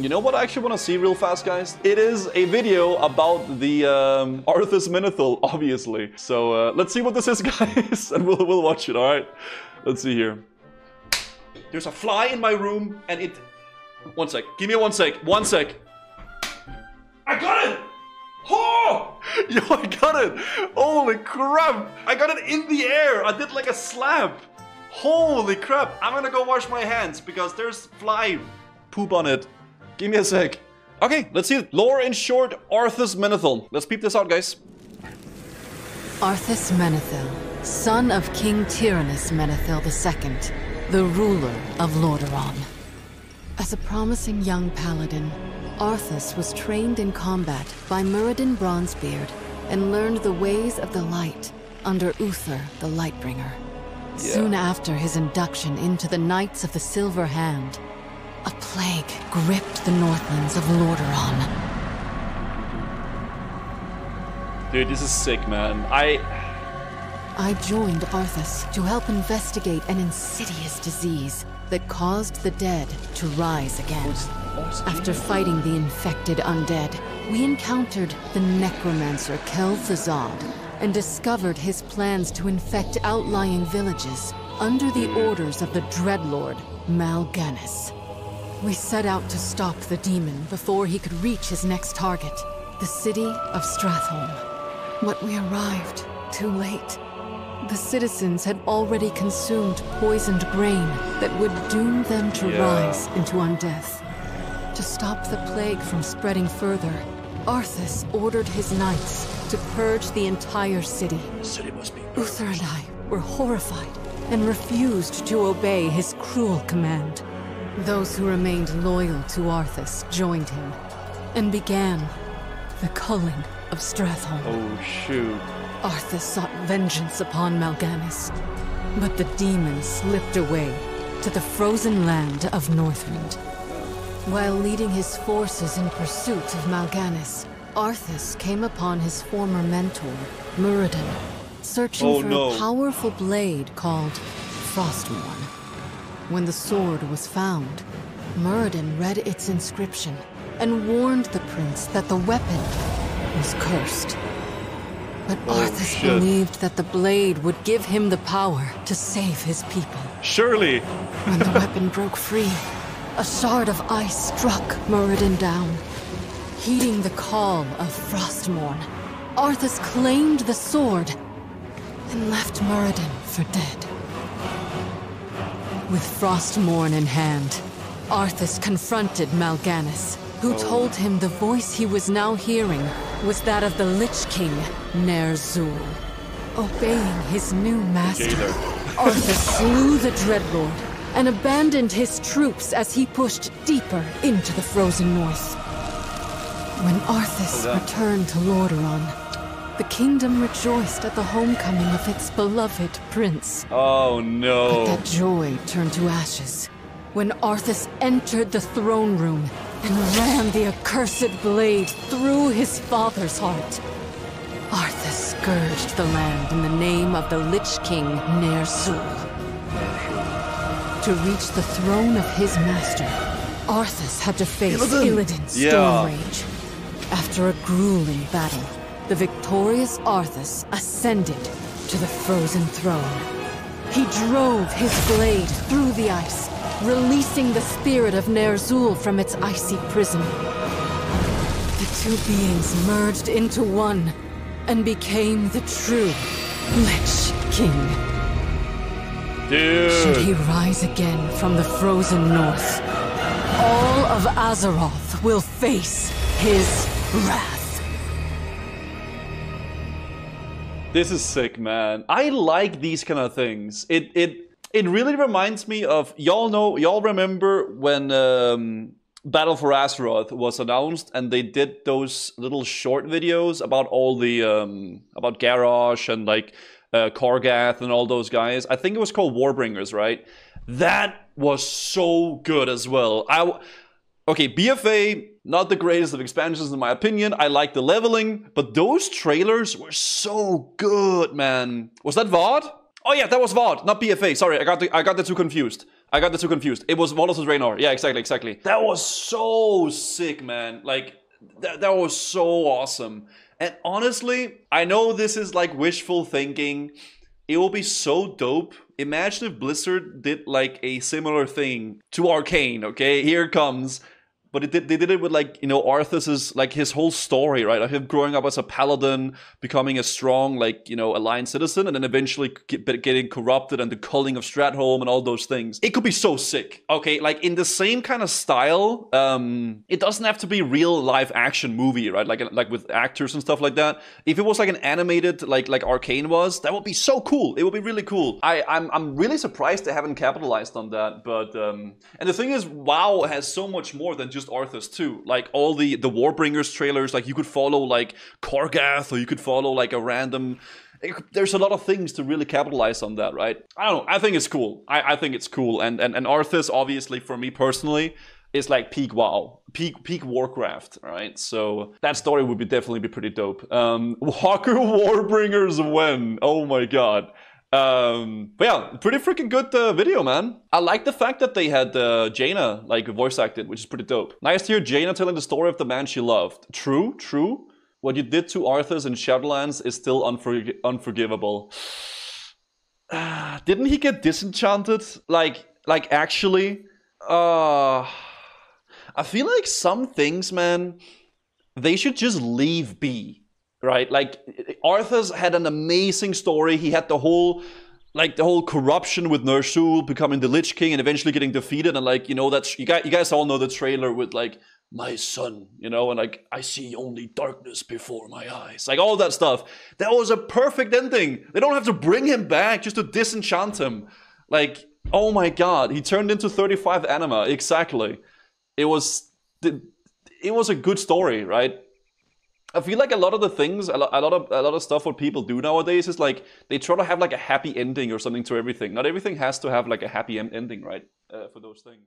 You know what I actually want to see real fast, guys? It is a video about the um, Arthas Menethil, obviously. So uh, let's see what this is, guys, and we'll, we'll watch it, alright? Let's see here. There's a fly in my room, and it... One sec. Give me one sec. One sec. I got it! Oh! Yo, I got it! Holy crap! I got it in the air! I did like a slap! Holy crap! I'm gonna go wash my hands because there's fly poop on it. Give me a sec. Okay, let's see it. Lore in short, Arthas Menethil. Let's peep this out, guys. Arthas Menethil, son of King Terenas Menethil II, the ruler of Lordaeron. As a promising young paladin, Arthas was trained in combat by Muradin Bronzebeard and learned the ways of the light under Uther the Lightbringer. Yeah. Soon after his induction into the Knights of the Silver Hand, a plague gripped the Northlands of Lordaeron. Dude, this is sick, man. I... I joined Arthas to help investigate an insidious disease that caused the dead to rise again. After fighting the infected undead, we encountered the necromancer Kel'Thuzad and discovered his plans to infect outlying villages under the hmm. orders of the Dreadlord, Mal'Ganis. We set out to stop the demon before he could reach his next target, the city of Stratholme. But we arrived too late. The citizens had already consumed poisoned grain that would doom them to yeah. rise into undeath. To stop the plague from spreading further, Arthas ordered his knights to purge the entire city. The city must be Uther and I were horrified and refused to obey his cruel command. Those who remained loyal to Arthas joined him and began the culling of Stratholme. Oh, shoot. Arthas sought vengeance upon Mal'Ganis, but the demon slipped away to the frozen land of Northrend. While leading his forces in pursuit of Mal'Ganis, Arthas came upon his former mentor, Muradin, searching oh, for no. a powerful blade called Frostmourne. When the sword was found, Muradin read its inscription and warned the prince that the weapon was cursed. But oh, Arthas shit. believed that the blade would give him the power to save his people. Surely! when the weapon broke free, a shard of ice struck Muradin down. Heeding the call of Frostmourne, Arthas claimed the sword and left Muradin for dead. With Frostmourne in hand, Arthas confronted Mal'Ganis, who oh. told him the voice he was now hearing was that of the Lich King, Ner'zhul. Obeying his new master, Arthas slew the Dreadlord and abandoned his troops as he pushed deeper into the frozen north. When Arthas returned to Lordaeron, the kingdom rejoiced at the homecoming of its beloved prince. Oh no. But that joy turned to ashes when Arthas entered the throne room and ran the accursed blade through his father's heart. Arthas scourged the land in the name of the Lich King Ner'zhul. To reach the throne of his master, Arthas had to face Illidan's yeah. Stormrage. After a grueling battle, the victorious Arthas ascended to the frozen throne. He drove his blade through the ice, releasing the spirit of Ner'zhul from its icy prison. The two beings merged into one and became the true Lich King. Dude. Should he rise again from the frozen north, all of Azeroth will face his wrath. This is sick, man. I like these kind of things. It it it really reminds me of y'all know y'all remember when um, Battle for Azeroth was announced and they did those little short videos about all the um, about Garrosh and like uh, Kargath and all those guys. I think it was called Warbringers, right? That was so good as well. I Okay, BFA, not the greatest of expansions in my opinion. I like the leveling, but those trailers were so good, man. Was that WoD? Oh yeah, that was WoD, not BFA. Sorry, I got the, I got the two confused. I got the two confused. It was Warlords of Draenor. Yeah, exactly, exactly. That was so sick, man. Like, that, that was so awesome. And honestly, I know this is like wishful thinking. It will be so dope. Imagine if Blizzard did like a similar thing to Arcane, okay? Here comes but it did, they did it with like you know Arthas's like his whole story, right? Of him growing up as a paladin, becoming a strong like you know alliance citizen, and then eventually get, getting corrupted and the culling of Stratholme and all those things. It could be so sick. Okay, like in the same kind of style. Um, it doesn't have to be real live action movie, right? Like like with actors and stuff like that. If it was like an animated like like Arcane was, that would be so cool. It would be really cool. I I'm I'm really surprised they haven't capitalized on that. But um, and the thing is, WoW has so much more than just just Arthas too. Like all the the Warbringers trailers, like you could follow like Kargath, or you could follow like a random. There's a lot of things to really capitalize on that, right? I don't know. I think it's cool. I, I think it's cool, and and and Arthas, obviously, for me personally, is like peak WoW, peak peak Warcraft, right? So that story would be definitely be pretty dope. Um, Walker Warbringers when? Oh my god. Um, but yeah, pretty freaking good uh, video, man. I like the fact that they had uh, Jaina like voice acted, which is pretty dope. Nice to hear Jaina telling the story of the man she loved. True, true. What you did to Arthas in Shadowlands is still unfor- unforgivable. Didn't he get disenchanted? Like, like actually? Uh, I feel like some things, man, they should just leave be right? Like Arthas had an amazing story. He had the whole like the whole corruption with Ner'zhul becoming the Lich King and eventually getting defeated, and like you know that's you guys you guys all know the trailer with like my son, you know, and like I see only darkness before my eyes, like all that stuff. That was a perfect ending. They don't have to bring him back just to disenchant him. Like oh my god, he turned into 35 anima exactly. It was it was a good story, right? I feel like a lot of the things, a lot, a lot of a lot of stuff what people do nowadays is like they try to have like a happy ending or something to everything. Not everything has to have like a happy ending, right? Uh, for those things.